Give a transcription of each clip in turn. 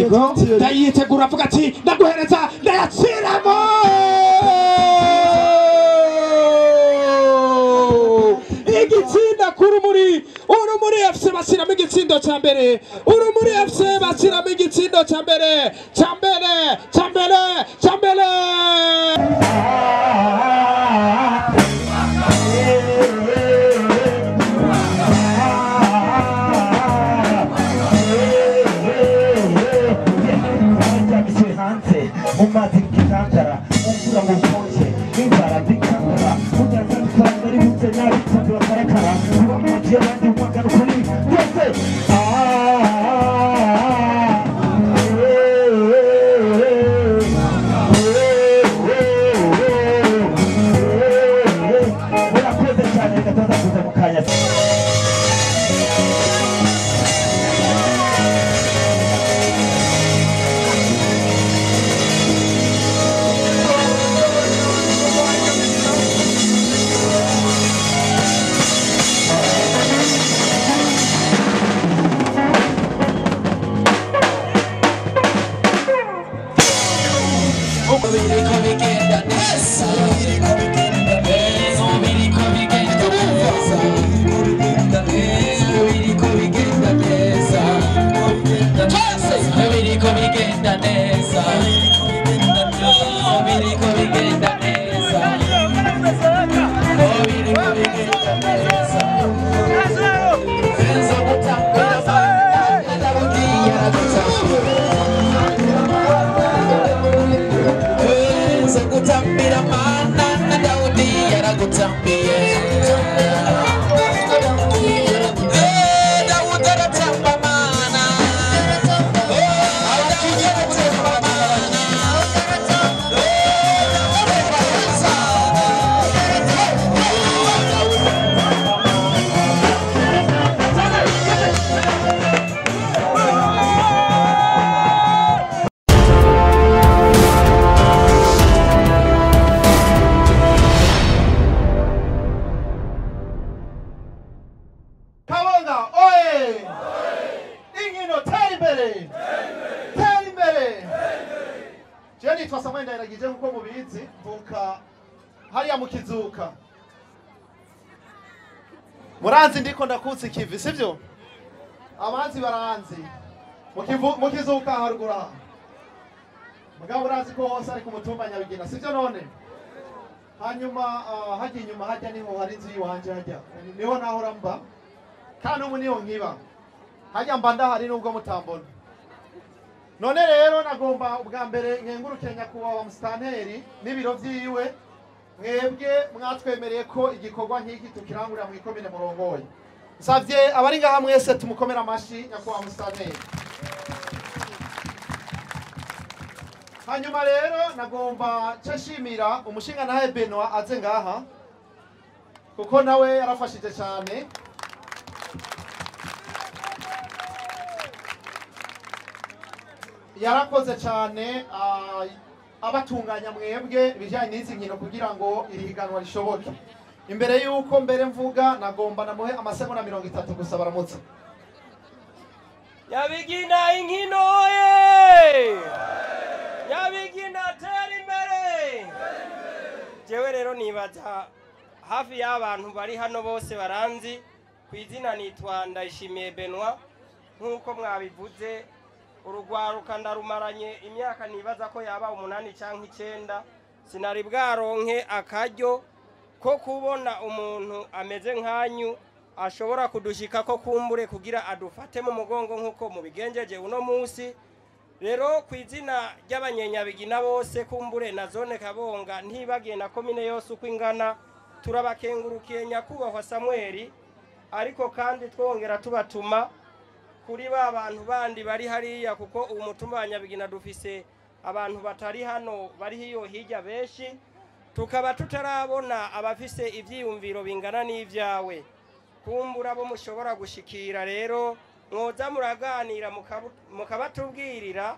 ego ndayitegura avuga ati ndaguhereza ndayaciramo igitsinda ku rumuri urumuri fc bashyiramo igitsindo cya mbere urumuri fc bashyiramo igitsindo cya mbere cya mbere cya mbere cya mbere muranzi ndiko ndakutsa ikivi sivyo abanzi baranzi Mu Kivu- mu kizuka haruguru aha. Mugabo urazi ko hose ari ku mutumba nyabigina sivyo none? Hanyuma ah, hajya inyuma hajya ni ho hari inzu yiwanje hajya. Niho nahora mba. Kandi ubu niyo nkiba. Hajya mba ndahari nubwo mutambona. None rero nagomba ubwa mbere nkengurukire nyakubahwa musitanteri n'ibiro byiwe mwebwe mwatwemereye ko igikorwa nk'iki tukirangurira mu ikomine murongoye nsabye abari ngaha mwese tumukomere amashyi nyakubahwa musitanteri hanyuma rero nagomba nshimira umushinga nawe benoit aze ngaha kuko nawe yarafashije cyane. Yarakoze cyane ah, abatunganya mwebwe ibijyanye n'izi nkino kugira ngo iri higanwa rishoboke. Imbere y'uko mbere mvuga nagomba namuhe amasegonda mirongo itatu gusa baramutse. Nyabigina inkino ye! Nyabigina tera imbere! Jewe rero nibaza hafi y'abantu bari hano bose baranzi ku izina nitwa ndayishimiye benwa nk'uko mwabivuze urugwaruka ndarumaranye imyaka nibaza ko yaba umunani cyangwa icyenda sinari bwaronke akaryo ko kubona umuntu ameze nk'anyu ashobora kudushika ko kumbure kugira adufate mu mugongo nk'uko mubigenjeje uno munsi. Rero ku izina ry'abanyenyabigina bose kumbure na zone kabonga ntibagiye na komine yose uko ingana turabakengurukiye nyakubahwa samweli ariko kandi twongera tubatuma kuri ba bantu bandi bari hariya kuko ubu mutumba wa nyabigina dufise abantu batari hano bari hiyo hirya benshi tukaba tutarabona abafise ivyiyumviro bingana n'ivyawe. Kumbura bo mushobora gushikira rero mwoza muraganira mukabatubwirira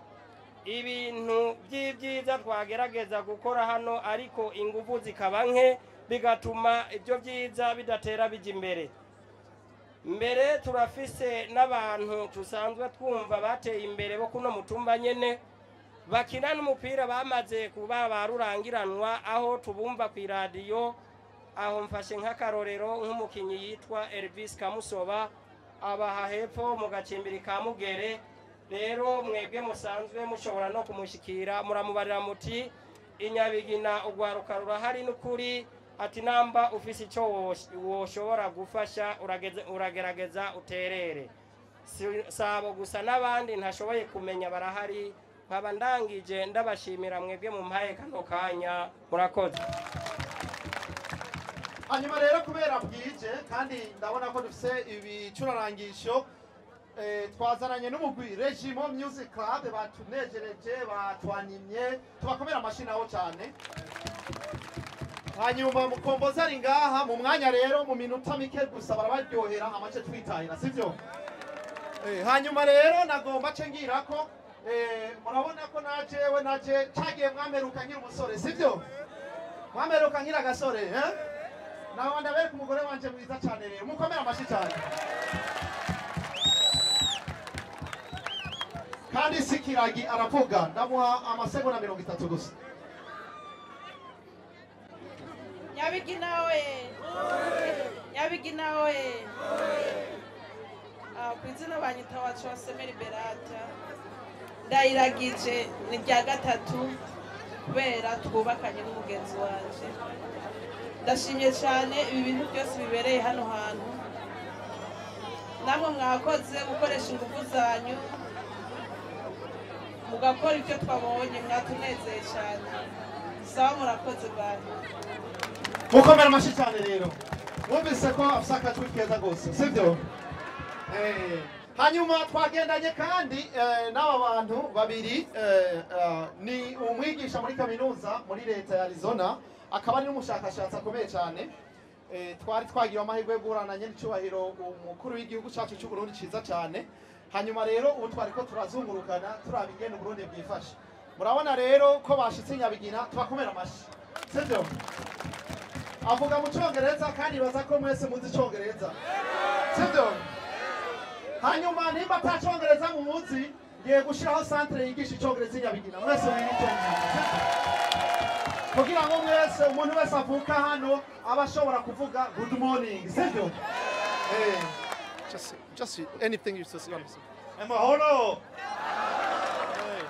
ibintu by'ibyiza twagerageza gukora hano ariko ingufu zikaba nke bigatuma ibyo byiza bidatera bijya imbere. Mbere turafise n'abantu tusanzwe twumva bateye imbere bo kuno mutumba nyene bakina n'umupira bamaze kuba barurangiranwa aho tubumva ku iradiyo aho mfashe nk'akarorero nk'umukinnyi yitwa Elvis Kamusoba abaha hepfo mu gacimbiri ka Mugere rero mwebwe musanzwe mushobora no kumushikira muramubarira muti inyabigina urwaruka rurahari n'ukuri ati namba ufise icyo wosh- woshobora gufasha uragerageza uterere. Sabo gusa n'abandi ntashoboye kumenya barahari nkaba ndangije ndabashimira mwebwe mu mpaye kano kanya murakoze. Hanyuma rero kubera bwije kandi ndabona ko dufite ibicurarangisho eh, twazananye n'umugwi regimo music club batunejereje batwanimye tubakomera amashyi naho cyane hanyuma mukombozi ari ngaha mu mwanya rero mu minota mike gusa barabaryohera amace twitahira sibyo? Eh, hanyuma rero nagomba ce ngira ko eh, murabona ko najewe naje cagiye mwameruka nkiri umusore sibyo? Mwameruka nkiri agasore eh? nawe ndabereka umugore wanje mwiza cyane rero mukomere amashyi cyane kandi si kiragi aravuga ndamuha amasegonda mirongo itatu gusa. Nyabigina oye! Nyabigina! Ah, ku izina banyita wacu Wasemeri Berata ndayiragije ni rya gatatu kubera twubakanye n'umugenzi wanje ndashimye cyane ibi bintu byose bibereye hano hantu namwe mwakoze gukoresha ingufu zanyu mugakora ibyo twabonye mwatunezeye cyane sawa murakoze bantu mukomere amashyi cyane rero mwumvise ko afite akajwi keza rwose sibyo hanyuma twagendanye kandi eh, n'aba bantu babiri eh, eh, ni umwigisha muri kaminuza muri leta ya arizona akaba ari n'umushakashatsi akomeye cyane. Twari twagira amahirwe yo guhorana n'icyubahiro umukuru w'igihugu cyacu cy'u Burundi cyiza cyane. Hanyuma rero ubu twari ko turazungurukana turaba ingene Burundi bwifashe. Murabona rero ko bashitse i nyabigina tubakomera amashyi. Sibyo avuga mu cyongereza kandi baza ko mwese muzi icyongereza sibyo? Hanyuma nimba ata cyongereza muzi ngiye gushyiraho santere yigisha icyongereza i nyabigina mwese mwiga icyongereza kugira ngo mwese umuntu wese avuka hano aba ashobora kuvuga good morning sibyo? Eh, just just anything you just want to say. Amahoro! Hey.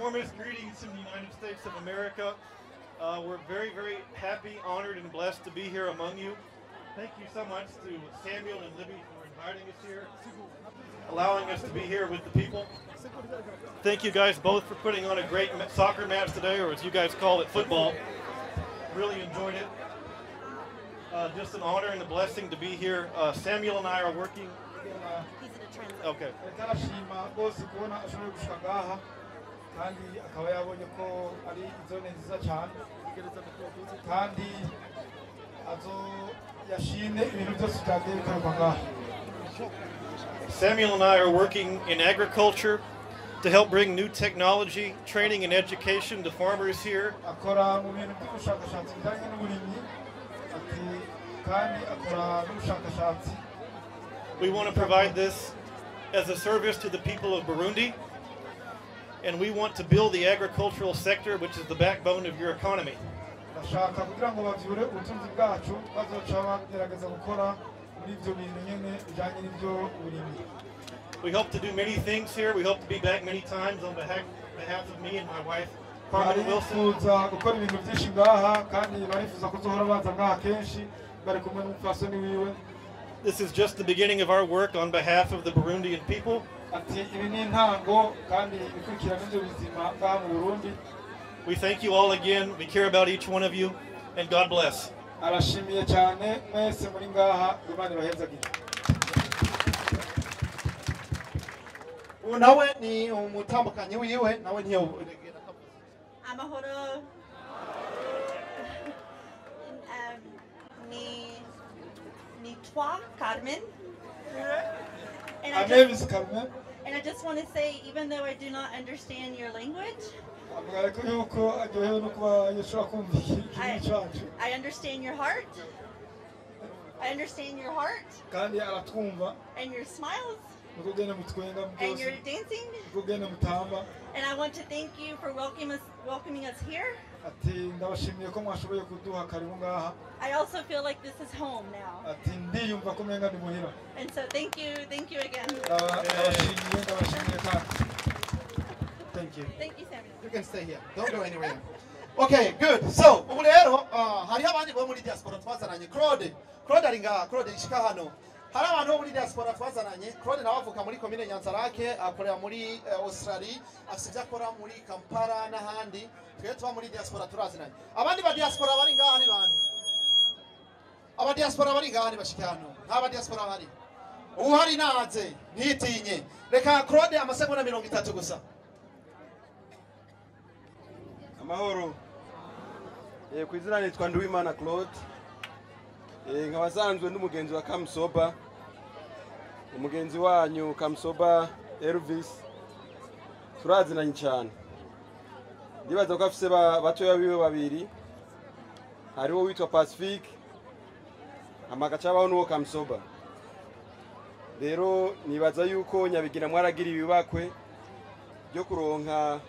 Warmest greetings from the United States of America. Uh, we're very, very happy, honored, and blessed to be here among you. Thank you so much to Samuel and Libby for inviting us here, allowing us to be here with the people. Thank you guys both for putting on a great soccer match today, or as you guys call it, football. Really enjoyed it. Uh, just an honor and a blessing to be here. Uh, Samuel and I are working. Okay. Kandi akaba yabonye ko ari izone nziza cyane kandi azo yashimye ibintu byose byagiye ngaha Samuel and I are working in agriculture to help bring new technology, training, and education to farmers here. akora mu bintu by'ubushakashatsi bijyanye n'uburimyi ati kandi akora n'ubushakashatsi. We want to provide this as a service to the people of Burundi, and we want to build the agricultural sector, which is the backbone of your economy. bashaka kugira ngo bavyure ubutunzi bwacu bazoca bagerageza gukora muri ibyo bintu nyene bijyanye n'ibyo burimyi We hope to do many things here. We hope to be back many times on behalf, behalf of me and my wife, Carmen Wilson. This is just the beginning of our work on behalf of the Burundian people. ati ibi ni intango kandi ibikurikirana n'ibyo bizima ngaha mu burundi We thank you all again. We care about each one of you, and God bless. arashimiye cyane mwese muri ngaha imana ibahezagire ubu nawe ni umutambukanyi wiwe nawe niyo Amahoro. um, ni, Carmen. And I, my name just, is Carmen and I just want to say, even though I do not understand your language, avuga ko yuko aryohewe no kuba yashobora kumva ikibi I, I understand your heart. I understand your heart and your smiles nuko ugenda mutwenga and your dancing. nuko ugenda mutamba And I want to thank you for welcoming us, welcoming us here. Ati ndabashimiye ko mwashoboye kuduha karibu ngaha I also feel like this is home now. ati ndiyumva ko umenga ni muhira And so thank you, thank you again. Ndabashimiye ndabashimiye kandi Thank you. Thank you, Samuel. You can stay here. Don't go anywhere. Okay, good. So, ubu rero uh, hariho abandi bo muri diaspora twazananye. Claude, Claude ari ngaha, Claude ishika hano. Hari abantu bo muri diaspora twazananye. Claude nawe avuka muri komine Nyanzarake, akorera muri uh, Australia, afite ibyo akora muri Kampala n'ahandi. Twe tuba muri diaspora turazananye. Abandi ba diaspora bari ngaha ni bande? Aba diaspora bari ngaha ni bashike hano. Nta ba diaspora bari. Ubu hari naze, ntitinye. Reka Claude amasegonda mirongo itatu gusa. amahoro Eh, ku izina nitwa nduwimana claude Eh, nkaba asanzwe n'umugenzi wa kamusoba umugenzi wanyu kamusoba elvis. Turazinanye cyane. Ndibaza ko afise ba- batoya biwe babiri. Hariho witwa pacifique. Amagaca abaho n'uwo kamusoba rero nibaza yuko nyabigina mwaragira ibibakwe byo kuronka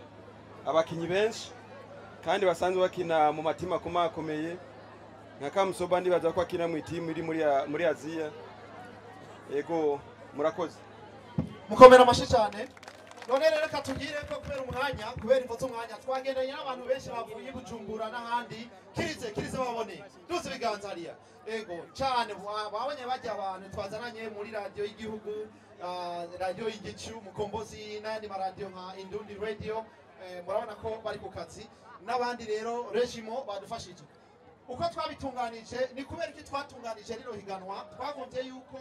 abakinyi benshi kandi basanzwe bakina mu matima akomakomeye nka kamusoba ndibaza ko akina mu itimu iri muri aziya yego murakoze. Mukomera amashyi cyane. None rero reka tugire ko kubera umwanya kubera imvo z'umwanya twagendanye n'abantu benshi bavuye i bujumbura n'ahandi. Kirize kirize babone. Duze ibiganza hariya. Ego cyane babonye bajya abantu twazananye muri radiyo y'igihugu ah, radiyo y'igicu mukombozi n'ayandi maradiyo nka indundi radio. Eh, murabona ko bari ku kazi. N'abandi rero regimo badufashije uko twabitunganije ni kubera iki twatunganije rino higanwa? Twagombye yuko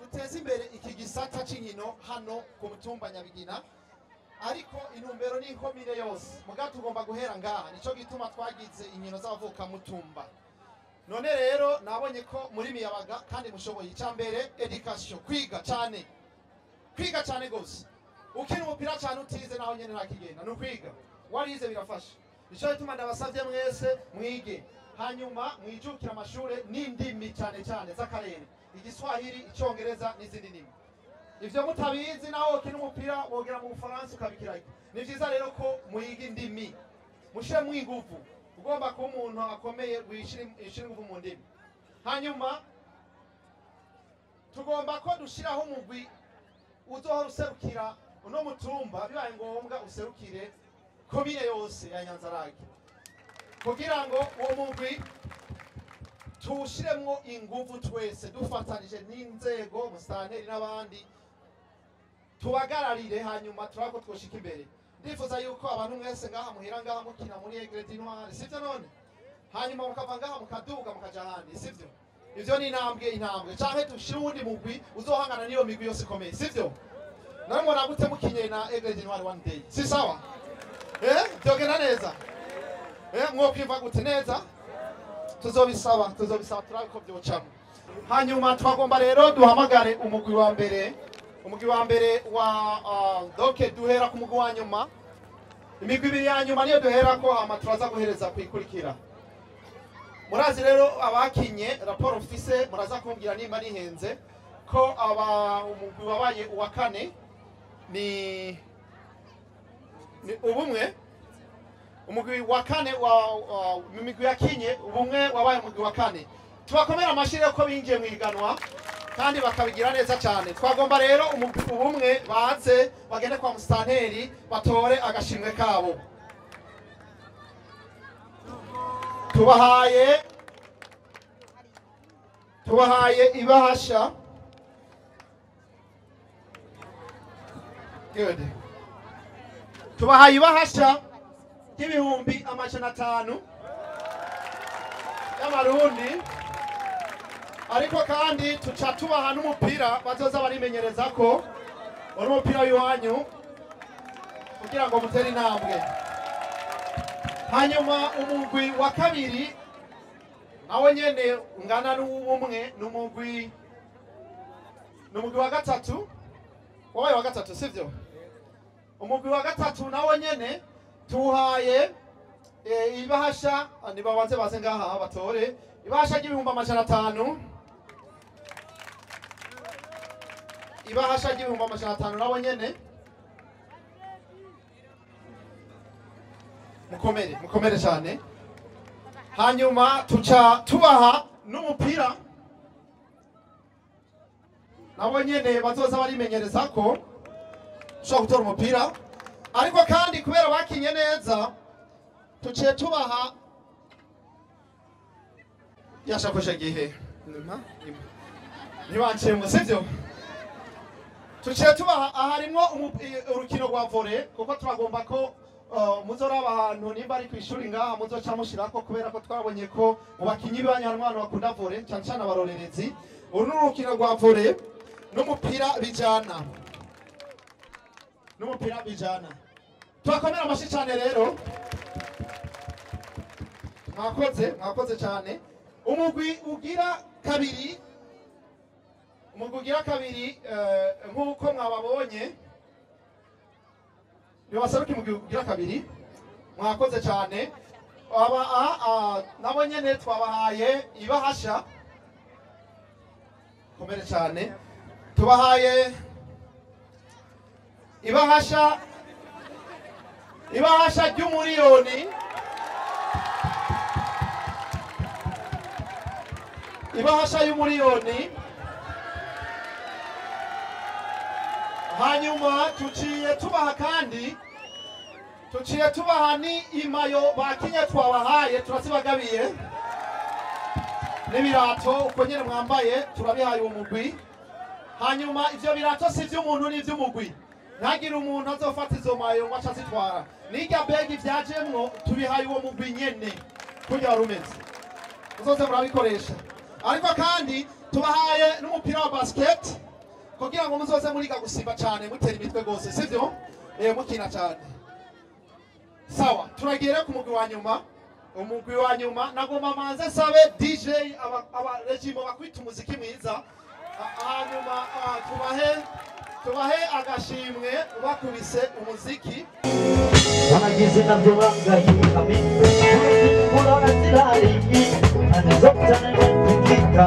duteza imbere iki gisata cy'inkino hano ku mutumba nyabigina. Ariko intumbero ni inkomine yose. Muga tugomba guhera ngaha. Nicyo gituma twagize inkino z'abavuka mutumba. None rero nabonye ko muri miyabaga kandi mushoboye. Icya mbere education kwiga cyane kwiga cyane gose. Ukina umupira cyane utize naho nyine ntakigenda. Ni ukwiga. Warize birafasha. Nicyo gituma ndabasabye mwese mwige. Hanyuma mwijukire amashuri n'indimi cyane cyane z'akarere. Igiswahili icyongereza n'izindi ndimi. Ibyo mutabizi nawe ukina umupira wogera mu bufaransa ukabikirayo ni byiza rero ko mwiga indimi. Mushyiremo ingufu ugomba kuba umuntu akomeye wishyira ingufu mu ndimi. Hanyuma tugomba ko dushyiraho umugwi uzohora userukira uno mutumba. Bibaye ngombwa userukire komine yose ya nyanzarake kugira ngo uwo mugwi tuwushyiremo ingufu twese dufatanije n'inzego musitanteri n'abandi tubagararire hanyuma turako twoshika imbere ndifuza yuko abantu mwese ngaha muhera ngaha mukina muri egredi ntwari sivyo none hanyuma mukava ngaha mukaduga mukaja handi sivyo ivyo ni intambwe intambwe canke dushire uwundi mugwi uzohangana n'iyo migwi yose ikomeye sivyo nawe mbona gute mukinye na egredi ntwari one day si sawa eh byogenda neza eh mwokwimva gute neza? Tuzobisaba tuzobisaba turabe ko byocamo hanyuma twagomba rero duhamagare umugwi wa mbere umugwi wa mbere wa uh, doke duhera ku mugwi wa nyuma. Imigwi ibiri ya nyuma niyo duhera ko hama turaza guhereza kuyikurikira murazi rero abakinye raporo mfise muraza kumbwira nimba nihenze ko aba umugwi wabaye uwa kane ni ni ubumwe. Umugwi wa kane mu migwi yakinye ubumwe wabaye umugwi wa kane. Tubakomera amashyi ko binjiye mu iganwa kandi bakabigira neza cyane. Twagomba rero ubumwe baze bagende kwa musitanteri batore agashimwe kabo. Tubahaye tubahaye ibahasha. Tubahaye ibahasha. Y'ibihumbi amajana atanu y'amarundi ariko kandi tuca tubaha n'umupira bazoza barimenyereza ko wari umupira w'iwanyu kugira ngo mutere intambwe. Hanyuma umugwi wa kabiri nawe nyene ungana n'uw'umwe n'umugwi umugwi ni umugwi wa gatatu. Wabaye wa gatatu sivyo? Umugwi wa gatatu nawe nyene tuhaye eh, ibahasha nibabanze baze ngaha batore. Ibahasha ry'ibihumbi amajana atanu. Ibahasha ry'ibihumbi amajana atanu nabo nyene. Mukomere mukomere cyane hanyuma tuca tubaha n'umupira. Nabo nyene bazoza barimenyereza ko ushobora gutora umupira ariko kandi kubera bakinye neza tuciye tubaha yashakoshe gihe. Ntibanciyemo sibyo? Tuciye tubaha aharimwo i- urukino rwa vore kuko turagomba ko uh, muzoraba ahantu nimba ari ku ishuri ngaha muzoca mushirako kubera ko twabonye ko mu bakinyi harimwo abantu bakunda vore cyane cyane abarorerezi. Uru ni urukino rwa vore n'umupira bijana. N'umupira bijana turakomera amashyi cyane rero. Mwakoze mwakoze cyane umugwi ugira kabiri umugwi ugira kabiri eh, nk'uko mwababonye nibasaruke umugwi ugira kabiri. Mwakoze cyane nabo nyene twabahaye ibahasha. Komere cyane tubahaye ibahasha ibahasha ry'umuriyoni. Ibahasha y'umuriyoni. Hanyuma tuciye tubaha kandi tuciye tubaha ni imayo bakinye twabahaye turazibagabiye n'ibirato uko nyine mwambaye turabihaye uwo mugwi. Hanyuma ivyo birato si ivy'umuntu ni ivy'umugwi ntagire umuntu azofata izo mayo ngo aca azitwara. N'irya begi vyajemwo tubihaye uwo mugwi nyene. Kurya wari umeze. Muzoze murabikoresha. Ariko kandi tubahaye n'umupira wa basket kugira ngo muzoze muriga gusimba cyane mutera imitwe rwose sivyo? Eh mukina cyane sawa. Turagiye rero ku mugwi wa nyuma. Umugwi wa nyuma nagomba manze sabe dj aba- abarejimo bakwita umuziki mwiza Ha- hanyuma ah, tubahe tubahe agashimwe bakubise umuziki. Wanagize navyo bangayikamye kurora zirariye anizotane ntikika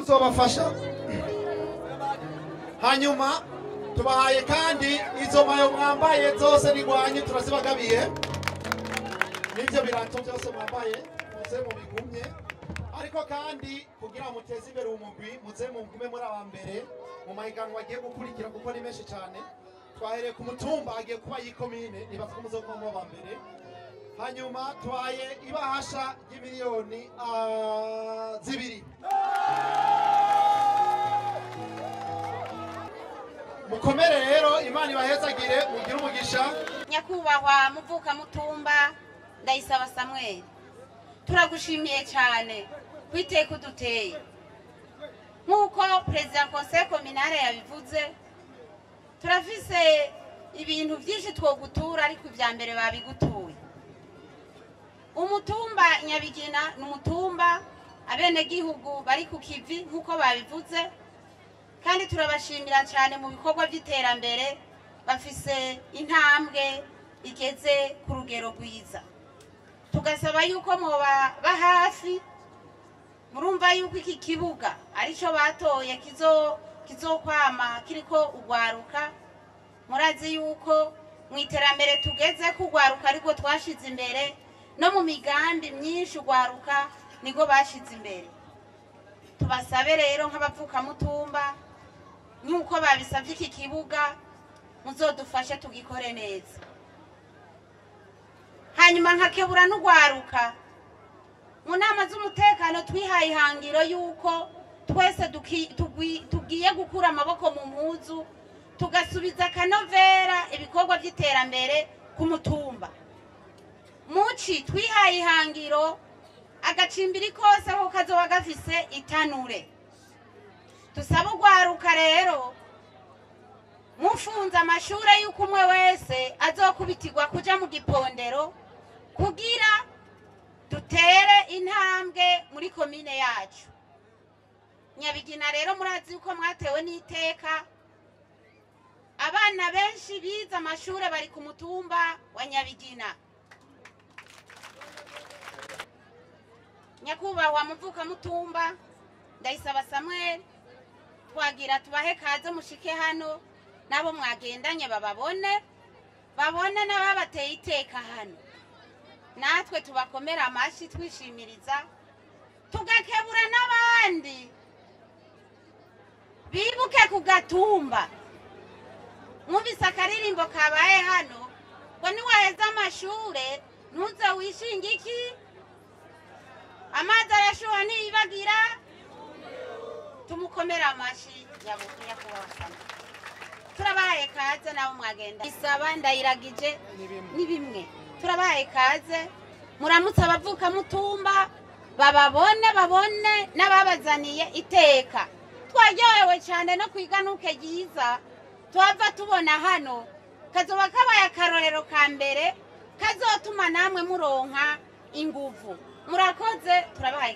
uzobafasha hanyuma tubahaye kandi izo mayo mwambaye zose nigwanye turazibagabiye. N'ibyo birato byose mwambaye muze mubigumye. Ariko kandi kugira ngo muteze imbere umugwi muze mugume muri aba mbere mu mahiganwa agiye gukurikira kuko ni menshi cyane. Twahereye ku mutumba agiye kuba yikomine ko muze kubamo aba mbere. Hanyuma tubaye ibahasha ry'imiliyoni ah, zibiri. Mukomere rero imana ibahezagire mugire umugisha. Nyakubahwa muvuka mutumba ndayisaba samweli turagushimiye cyane ku iteka uduteye. Nk'uko perezida konseye kominare yabivuze turafise ibintu byinshi twogutura ariko ibya mbere babigutuye umutumba nyabigina ni umutumba abenegihugu bari ku kivi nk'uko babivuze. Kandi turabashimira cyane mu bikorwa by'iterambere bafise intambwe igeze ku rugero rwiza. Tugasaba yuko mubaba hafi murumva yuko iki kibuga ari cyo batoye kizo kizokwama kiriko ugwaruka. Murazi yuko mu iterambere tugeze ko ugwaruka ariko twashize imbere no mu migambi myinshi ugwaruka niko bashize imbere. Tubasabe rero nk'abavukamutumba nk'uko babisabye iki kibuga muzodufashe tugikore neza. Hanyuma nkakebura n'ugwaruka. Mu nama z'umutekano twihaye ihangiro y'uko twese tugiye gukura amaboko mu mpuzu tugasubiza akanovera ibikorwa by'iterambere ku mutumba. Muci twihaye ihangiro agacimbiri kose ko kazoba gafise itanure. Dusaba ugwaruka rero mufunze amashure y'uko umwe wese azokubitirwa kuja mu gipondero kugira dutere intambwe muri komine yacu. Nyabigina rero murazi yuko mwatewe n'iteka abana benshi bize amashure bari ku mutumba wa nyabigina. Nyakubahwa muvuka mutumba. Ndayisaba samweli twagira tubahe kaze mushike hano nabo mwagendanye bababone babone n'ababateye iteka hano. Natwe tubakomera amashyi twishimiriza tugakebura n'abandi. Bibuke ku gatumba. Mwumvise akaririmbo kabaye hano ngo niwaheza amashure ntuze wishinga iki amazi arashuha ntiyibagira tumukomere amashyi nyabu- nyakubahwa sana turabahaye kaze nabo mwagenda. Isaba ndayiragije ni bimwe. turabahaye kaze. Muramutse abavuka mutumba. Bababone babone n'ababazaniye iteka. Twaryohewe cyane no ku iganuke ryiza. Tuhava tubona hano. Kazoba kabaye akarorero ka mbere. Kazotuma namwe muronka inguvu. murakoze turabahaye